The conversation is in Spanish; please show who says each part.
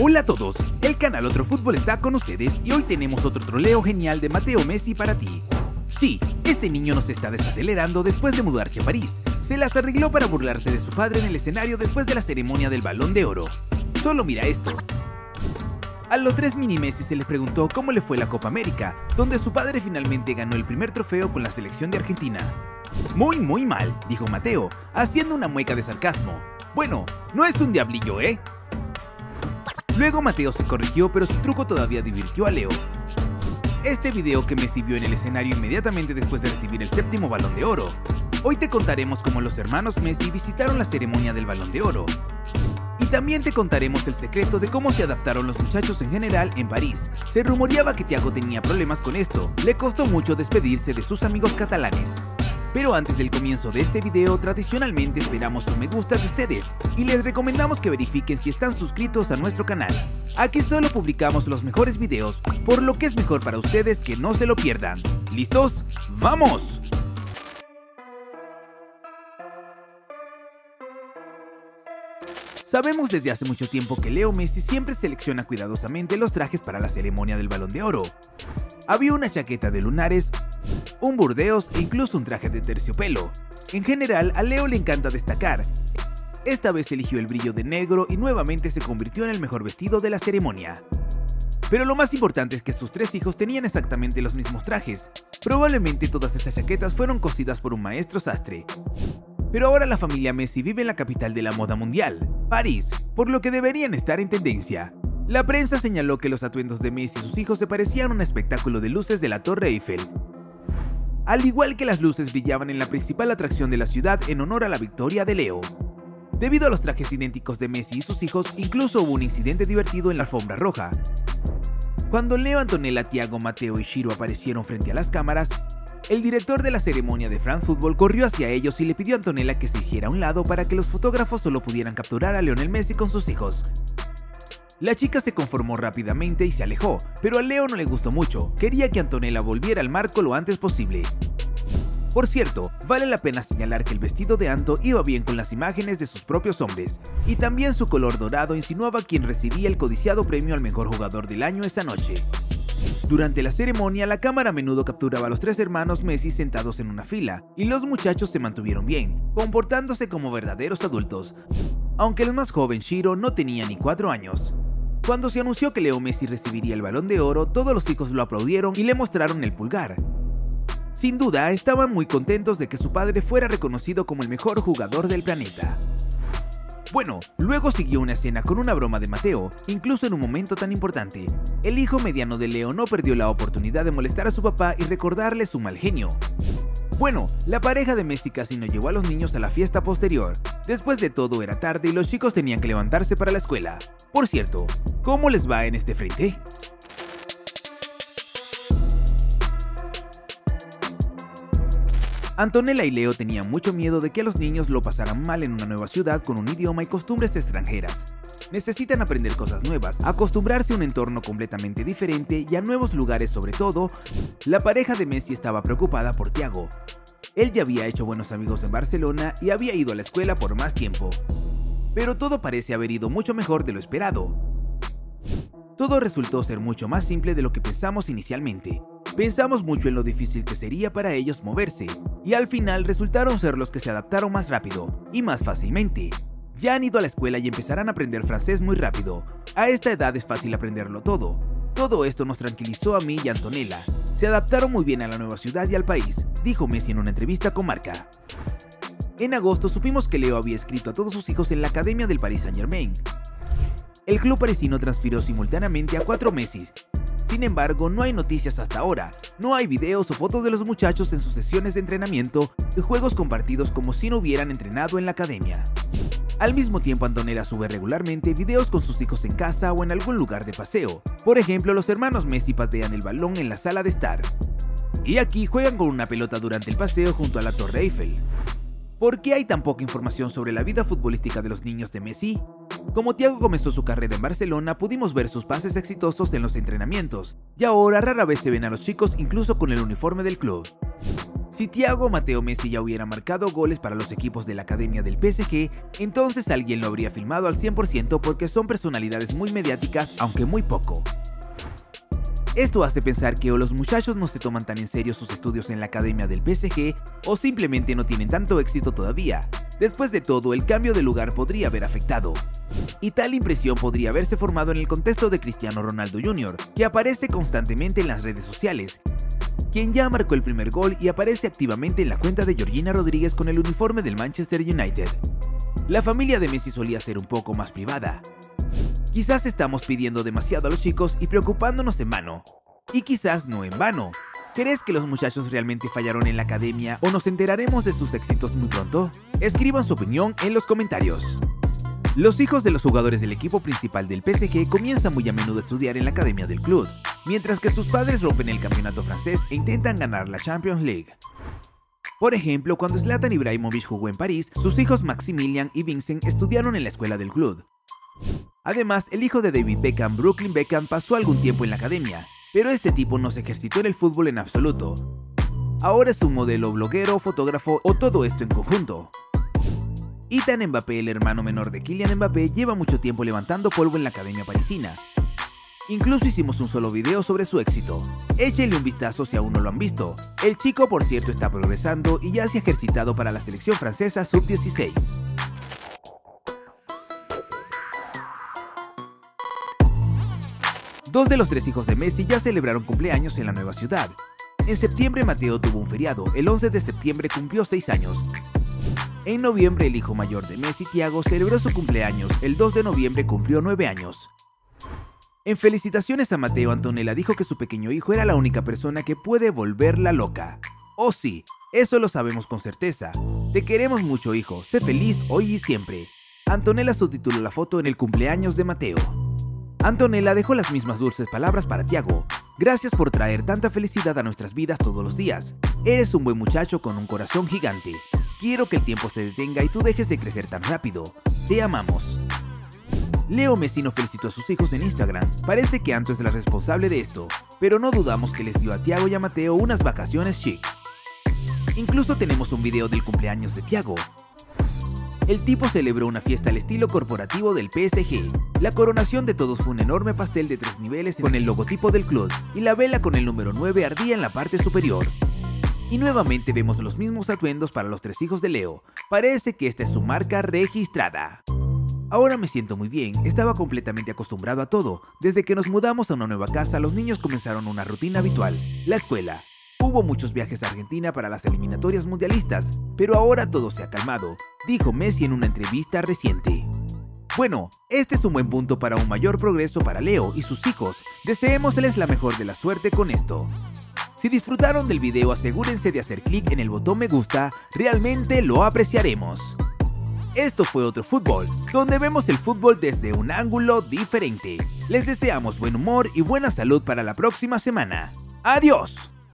Speaker 1: Hola a todos, el canal Otro Fútbol está con ustedes y hoy tenemos otro troleo genial de Mateo Messi para ti. Sí, este niño nos está desacelerando después de mudarse a París. Se las arregló para burlarse de su padre en el escenario después de la ceremonia del Balón de Oro. Solo mira esto. A los tres mini Messi se les preguntó cómo le fue la Copa América, donde su padre finalmente ganó el primer trofeo con la selección de Argentina. Muy muy mal, dijo Mateo, haciendo una mueca de sarcasmo. Bueno, no es un diablillo, ¿eh? Luego Mateo se corrigió, pero su truco todavía divirtió a Leo. Este video que Messi vio en el escenario inmediatamente después de recibir el séptimo balón de oro. Hoy te contaremos cómo los hermanos Messi visitaron la ceremonia del balón de oro. Y también te contaremos el secreto de cómo se adaptaron los muchachos en general en París. Se rumoreaba que Thiago tenía problemas con esto, le costó mucho despedirse de sus amigos catalanes. Pero antes del comienzo de este video, tradicionalmente esperamos un me gusta de ustedes y les recomendamos que verifiquen si están suscritos a nuestro canal. Aquí solo publicamos los mejores videos, por lo que es mejor para ustedes que no se lo pierdan. ¿Listos? ¡Vamos! Sabemos desde hace mucho tiempo que Leo Messi siempre selecciona cuidadosamente los trajes para la ceremonia del Balón de Oro. Había una chaqueta de lunares, un burdeos e incluso un traje de terciopelo. En general, a Leo le encanta destacar. Esta vez eligió el brillo de negro y nuevamente se convirtió en el mejor vestido de la ceremonia. Pero lo más importante es que sus tres hijos tenían exactamente los mismos trajes. Probablemente todas esas chaquetas fueron cosidas por un maestro sastre. Pero ahora la familia Messi vive en la capital de la moda mundial, París, por lo que deberían estar en tendencia. La prensa señaló que los atuendos de Messi y sus hijos se parecían a un espectáculo de luces de la Torre Eiffel, al igual que las luces brillaban en la principal atracción de la ciudad en honor a la victoria de Leo. Debido a los trajes idénticos de Messi y sus hijos, incluso hubo un incidente divertido en la alfombra roja. Cuando Leo, Antonella, Tiago, Mateo y Shiro aparecieron frente a las cámaras, el director de la ceremonia de France Football corrió hacia ellos y le pidió a Antonella que se hiciera a un lado para que los fotógrafos solo pudieran capturar a Lionel Messi con sus hijos. La chica se conformó rápidamente y se alejó, pero a Leo no le gustó mucho, quería que Antonella volviera al marco lo antes posible. Por cierto, vale la pena señalar que el vestido de Anto iba bien con las imágenes de sus propios hombres, y también su color dorado insinuaba quien recibía el codiciado premio al mejor jugador del año esa noche. Durante la ceremonia, la cámara a menudo capturaba a los tres hermanos Messi sentados en una fila, y los muchachos se mantuvieron bien, comportándose como verdaderos adultos, aunque el más joven Shiro no tenía ni cuatro años. Cuando se anunció que Leo Messi recibiría el balón de oro, todos los hijos lo aplaudieron y le mostraron el pulgar. Sin duda, estaban muy contentos de que su padre fuera reconocido como el mejor jugador del planeta. Bueno, luego siguió una escena con una broma de Mateo, incluso en un momento tan importante. El hijo mediano de Leo no perdió la oportunidad de molestar a su papá y recordarle su mal genio. Bueno, la pareja de Messi casi no llevó a los niños a la fiesta posterior. Después de todo era tarde y los chicos tenían que levantarse para la escuela. Por cierto, ¿cómo les va en este frente? Antonella y Leo tenían mucho miedo de que los niños lo pasaran mal en una nueva ciudad con un idioma y costumbres extranjeras. Necesitan aprender cosas nuevas, acostumbrarse a un entorno completamente diferente y a nuevos lugares sobre todo. La pareja de Messi estaba preocupada por Thiago. Él ya había hecho buenos amigos en Barcelona y había ido a la escuela por más tiempo. Pero todo parece haber ido mucho mejor de lo esperado. Todo resultó ser mucho más simple de lo que pensamos inicialmente. Pensamos mucho en lo difícil que sería para ellos moverse, y al final resultaron ser los que se adaptaron más rápido y más fácilmente. Ya han ido a la escuela y empezarán a aprender francés muy rápido. A esta edad es fácil aprenderlo todo. Todo esto nos tranquilizó a mí y Antonella. Se adaptaron muy bien a la nueva ciudad y al país, dijo Messi en una entrevista con Marca. En agosto supimos que Leo había escrito a todos sus hijos en la Academia del Paris Saint Germain. El club parisino transfirió simultáneamente a cuatro Messi. Sin embargo, no hay noticias hasta ahora. No hay videos o fotos de los muchachos en sus sesiones de entrenamiento y juegos compartidos como si no hubieran entrenado en la academia. Al mismo tiempo, Antonella sube regularmente videos con sus hijos en casa o en algún lugar de paseo. Por ejemplo, los hermanos Messi patean el balón en la sala de estar. Y aquí juegan con una pelota durante el paseo junto a la Torre Eiffel. ¿Por qué hay tan poca información sobre la vida futbolística de los niños de Messi? Como Thiago comenzó su carrera en Barcelona, pudimos ver sus pases exitosos en los entrenamientos, y ahora rara vez se ven a los chicos incluso con el uniforme del club. Si Thiago Mateo Messi ya hubiera marcado goles para los equipos de la academia del PSG, entonces alguien lo habría filmado al 100% porque son personalidades muy mediáticas, aunque muy poco. Esto hace pensar que o los muchachos no se toman tan en serio sus estudios en la academia del PSG o simplemente no tienen tanto éxito todavía. Después de todo, el cambio de lugar podría haber afectado. Y tal impresión podría haberse formado en el contexto de Cristiano Ronaldo Jr., que aparece constantemente en las redes sociales quien ya marcó el primer gol y aparece activamente en la cuenta de Georgina Rodríguez con el uniforme del Manchester United. La familia de Messi solía ser un poco más privada. Quizás estamos pidiendo demasiado a los chicos y preocupándonos en vano. Y quizás no en vano. ¿Crees que los muchachos realmente fallaron en la academia o nos enteraremos de sus éxitos muy pronto? Escriban su opinión en los comentarios. Los hijos de los jugadores del equipo principal del PSG comienzan muy a menudo a estudiar en la academia del club, mientras que sus padres rompen el campeonato francés e intentan ganar la Champions League. Por ejemplo, cuando Zlatan Ibrahimovic jugó en París, sus hijos Maximilian y Vincent estudiaron en la escuela del club. Además, el hijo de David Beckham, Brooklyn Beckham, pasó algún tiempo en la academia, pero este tipo no se ejercitó en el fútbol en absoluto. Ahora es un modelo, bloguero, fotógrafo o todo esto en conjunto. Ethan Mbappé, el hermano menor de Kylian Mbappé, lleva mucho tiempo levantando polvo en la academia parisina. Incluso hicimos un solo video sobre su éxito. Échenle un vistazo si aún no lo han visto. El chico, por cierto, está progresando y ya se ha ejercitado para la selección francesa sub-16. Dos de los tres hijos de Messi ya celebraron cumpleaños en la nueva ciudad. En septiembre Mateo tuvo un feriado, el 11 de septiembre cumplió 6 años, en noviembre el hijo mayor de Messi, Thiago, celebró su cumpleaños, el 2 de noviembre cumplió 9 años. En felicitaciones a Mateo, Antonella dijo que su pequeño hijo era la única persona que puede volverla loca. Oh sí, eso lo sabemos con certeza. Te queremos mucho hijo, sé feliz hoy y siempre. Antonella subtituló la foto en el cumpleaños de Mateo. Antonella dejó las mismas dulces palabras para Tiago. Gracias por traer tanta felicidad a nuestras vidas todos los días. Eres un buen muchacho con un corazón gigante. Quiero que el tiempo se detenga y tú dejes de crecer tan rápido. Te amamos. Leo Messino felicitó a sus hijos en Instagram. Parece que Anto es la responsable de esto, pero no dudamos que les dio a Tiago y a Mateo unas vacaciones chic. Incluso tenemos un video del cumpleaños de Tiago. El tipo celebró una fiesta al estilo corporativo del PSG. La coronación de todos fue un enorme pastel de tres niveles con el logotipo del club y la vela con el número 9 ardía en la parte superior. Y nuevamente vemos los mismos atuendos para los tres hijos de Leo. Parece que esta es su marca registrada. Ahora me siento muy bien, estaba completamente acostumbrado a todo. Desde que nos mudamos a una nueva casa, los niños comenzaron una rutina habitual, la escuela. Hubo muchos viajes a Argentina para las eliminatorias mundialistas, pero ahora todo se ha calmado, dijo Messi en una entrevista reciente. Bueno, este es un buen punto para un mayor progreso para Leo y sus hijos. Deseémosles la mejor de la suerte con esto. Si disfrutaron del video asegúrense de hacer clic en el botón me gusta, realmente lo apreciaremos. Esto fue otro fútbol, donde vemos el fútbol desde un ángulo diferente. Les deseamos buen humor y buena salud para la próxima semana. ¡Adiós!